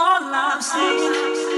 All I've seen.